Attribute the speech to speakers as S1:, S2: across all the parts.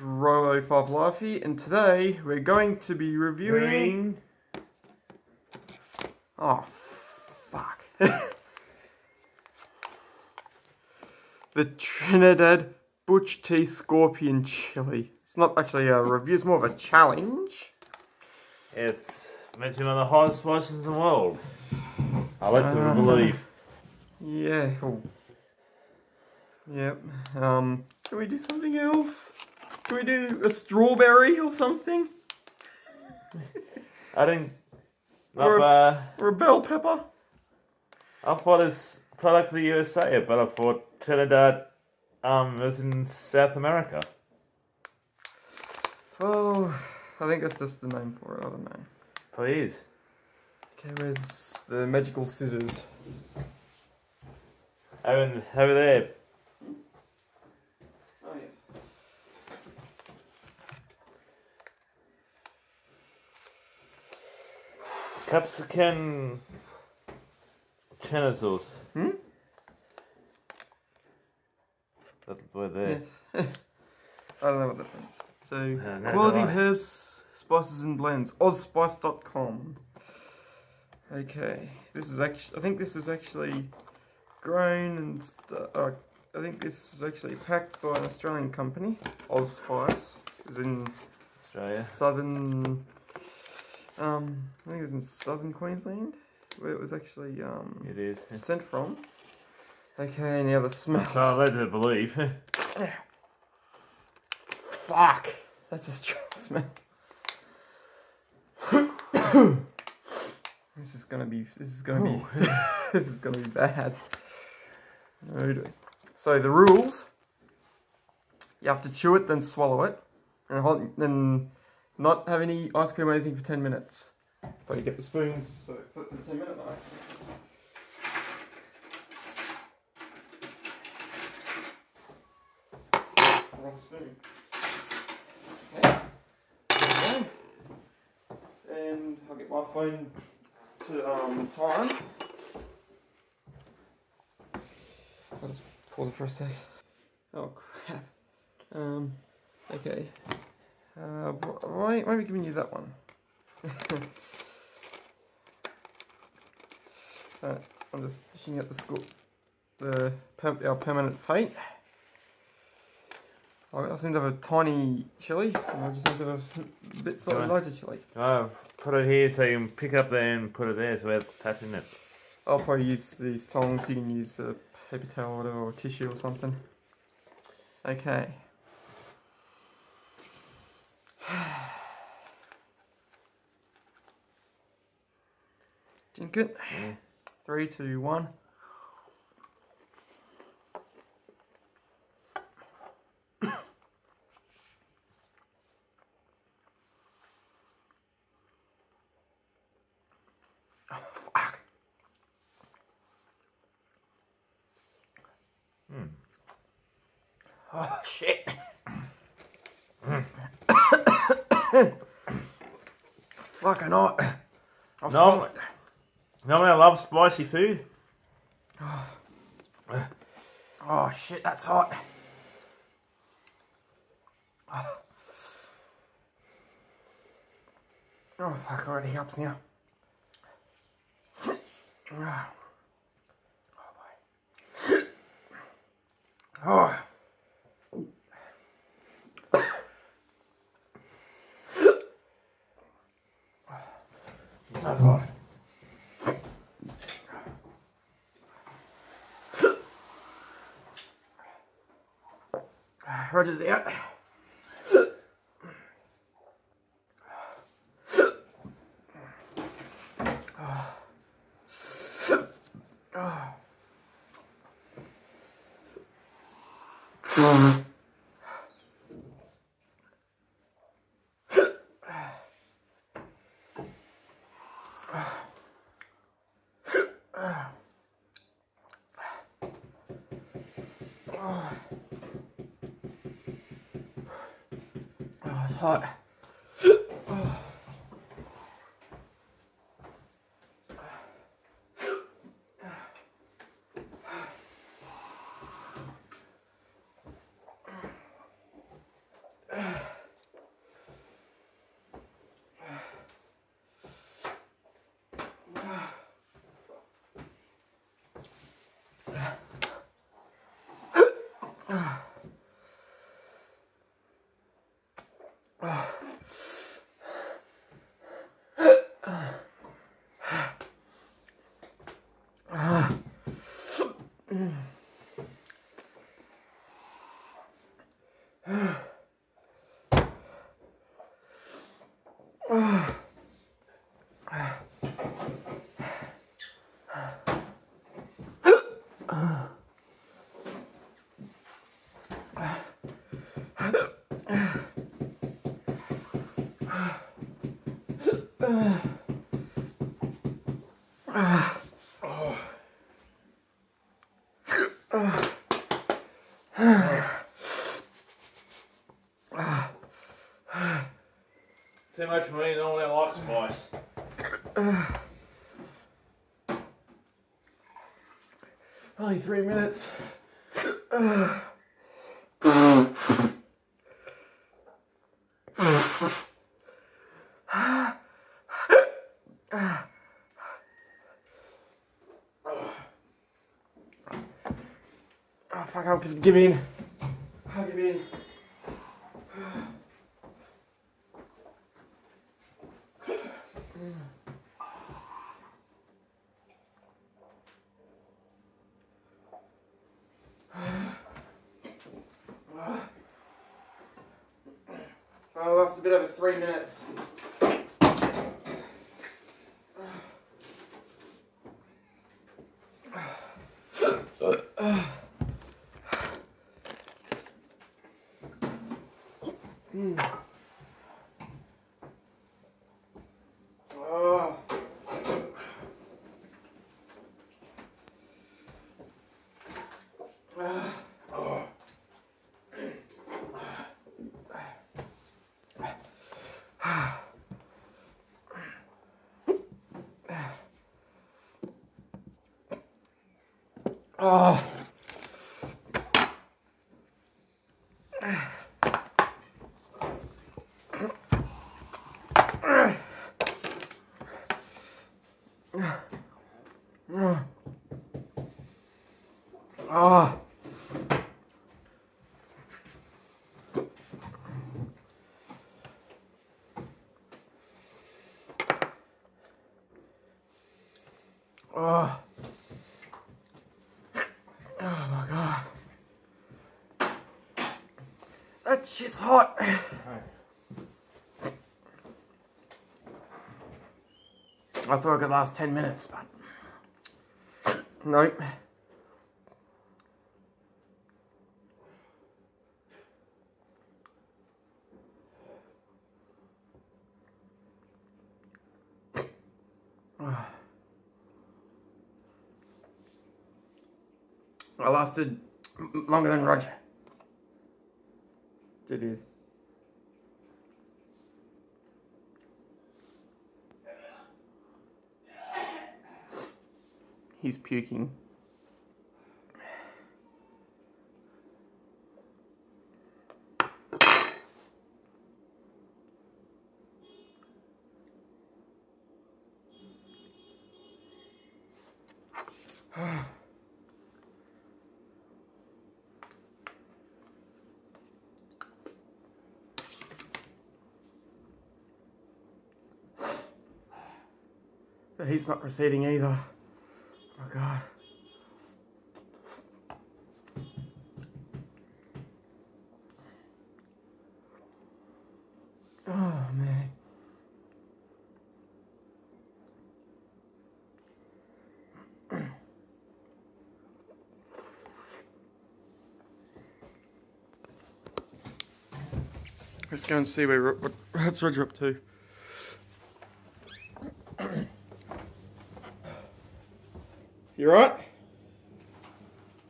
S1: Robbo 5 Lifey, and today we're going to be reviewing. Oh, fuck. the Trinidad Butch T Scorpion Chili. It's not actually a review, it's more of a challenge.
S2: It's meant to be one of the hottest spices in the world. I like to
S1: Uh,
S2: believe.
S1: Yeah. Oh. Yep. Um, can we do something else? Can we do a strawberry or something?
S2: I didn't.
S1: Or-
S2: uh,
S1: Or a bell pepper?
S2: I thought it's product of the USA, but I thought Trinidad um, was in South America.
S1: Oh, I think that's just the name for it. I don't know.
S2: Please.
S1: Okay, where's the magical scissors?
S2: Over, over there.
S1: Oh, yes.
S2: Capsicum sauce.
S1: Hmm?
S2: That's where there.
S1: Yes. I don't know what that means. So,
S2: Uh, no,
S1: quality herbs, spices and blends. Ozspice.com. Okay, this is actually. I think this is actually grown and. Uh, I think this is actually packed by an Australian company. Ozspice is in
S2: Australia.
S1: southern. Um, I think it was in southern Queensland, where it was actually um
S2: It is.
S1: sent from. Okay, now the other smell.
S2: So I led to believe.
S1: Fuck! That's a strong smell. this is gonna be. This is gonna be. this is gonna be bad. So the rules: you have to chew it, then swallow it, and hold, then not have any ice cream or anything for ten minutes. So you get the spoons. So put the ten minute mark. Wrong spoon. Okay. There we go. And I'll get my phone to um, time. I'll just pause it for a sec. Oh crap. Um, okay. Uh, why, why are we giving you that one? uh, I'm just dishing out the school, the per- our permanent fate. I seem to have a tiny chili, and I just seem to have a bit slightly
S2: Right.
S1: larger chili.
S2: I've put it here so you can pick up there and put it there so it's touching it.
S1: I'll probably use these tongs. You can use a paper towel or whatever, or tissue or something. Okay. Drink it.
S2: Yeah.
S1: Three, two, one. Oh, fuck.
S2: Hmm.
S1: Oh shit. Fucking hot. I'll
S2: No.
S1: Swallow it.
S2: Normally I love spicy food.
S1: Oh shit, that's hot. Oh fuck, already helps now. Oh boy. Oh. Oh, God. Roger's hot. Oh. it's hot.
S2: Too much for me, normally I like spice.
S1: Only three minutes. Oh fuck, I'll give in. I'll give in. Oh, that's a bit over three minutes. Oh. Oh. Oh. Oh. Oh my god. That shit's hot. I thought it could last 10 minutes, but. Nope. I lasted longer than Roger. You? He's puking. Heat's not receding either. Oh my god. Oh man. Let's go and see where what's Roger up to. You right?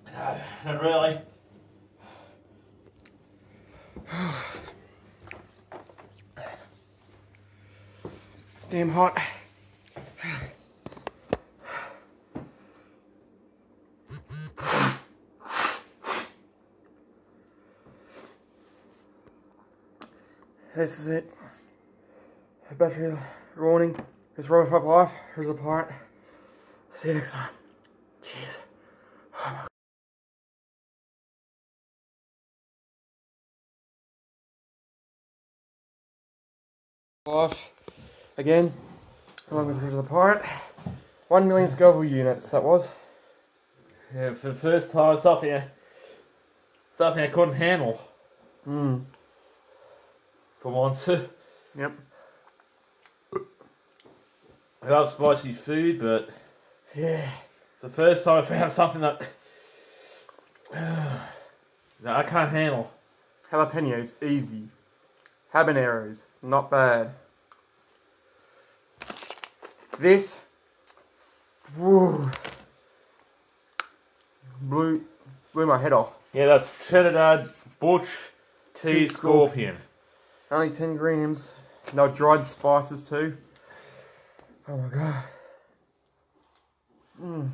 S2: Not really.
S1: Damn hot. This is it. Battery warning. It's Robbo 5 Life. Here's a part. See you next time. Life again, along with Roger the Pirate. One million Scoville units, that was.
S2: Yeah, for the first time, something, I- something I couldn't handle
S1: Hmm.
S2: for once.
S1: Yep.
S2: I love spicy food, but
S1: Yeah.
S2: the first time I found something that that I can't handle.
S1: Jalapenos, easy. Habaneros, not bad. This, woo, blew, blew my head off.
S2: Yeah, that's Trinidad Butch T
S1: Tea
S2: Scorpion.
S1: Only 10 grams. No dried spices too. Oh my god. Mm.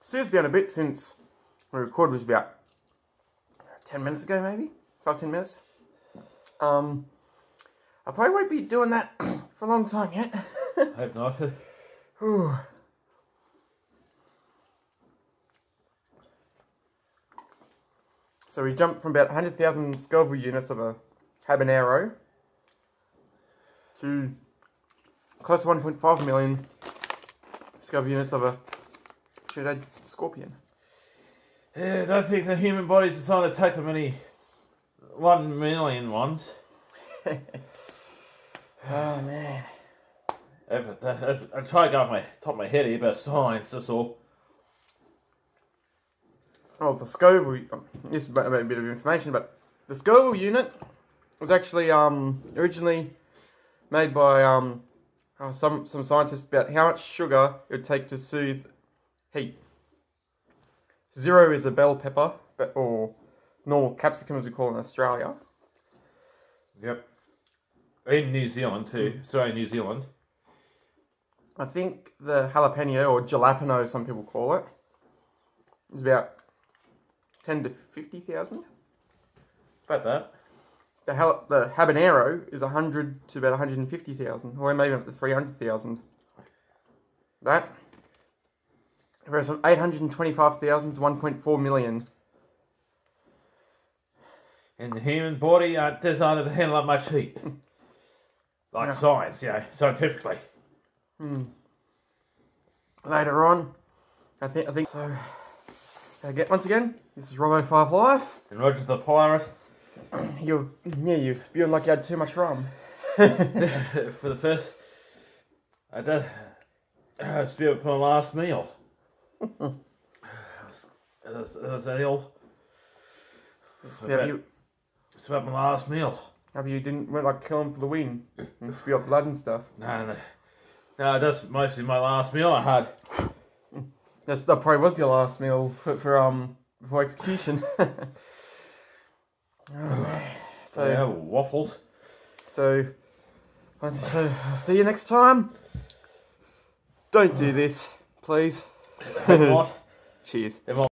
S1: Soothed down a bit since we recorded was about 10 minutes ago maybe? 5 10 minutes. Um, I probably won't be doing that for a long time yet.
S2: I hope not.
S1: Whew. So we jumped from about 100,000 Scoville units of a habanero to close to 1.5 million Scoville units of a Trinidad scorpion.
S2: Yeah, I don't think the human body's designed to take the many one million ones.
S1: Oh man.
S2: If, if, I try to go off my top of my head here about science, that's all.
S1: Oh, the Scoville. um, This is a a bit of information, but the Scoville unit was actually um, originally made by um, uh, some some scientists about how much sugar it would take to soothe heat. Zero is a bell pepper, but or normal capsicum as we call it in Australia.
S2: Yep. In New Zealand too. Mm. Sorry, New Zealand.
S1: I think the jalapeno or jalapeno, some people call it, is about ten to fifty thousand.
S2: About that.
S1: The hal- the habanero is 100 to about 150,000, or maybe up to 300,000. That. Whereas from 825,000 to 1.4 million.
S2: And the human body uh, aren't designed to handle that much heat. Like
S1: Yeah.
S2: science, you know, scientifically. Hmm.
S1: Later on, I think I think so. Uh, again, once again, this is Robbo Five Life.
S2: And Roger the Pirate,
S1: You're, yeah, you're spewing like you had too much rum.
S2: for the first. I did. I spilled for my last meal. was, it was ale. It's
S1: Yeah,
S2: about,
S1: you,
S2: it's about my last meal.
S1: maybe you didn't went like killing for the win and spew up blood and stuff.
S2: No, no, no, that's mostly my last meal I had.
S1: That's, that probably was your last meal for, for um for execution. oh.
S2: So,
S1: So
S2: yeah, waffles.
S1: so, so I'll see you next time. Don't do this, please.
S2: What? I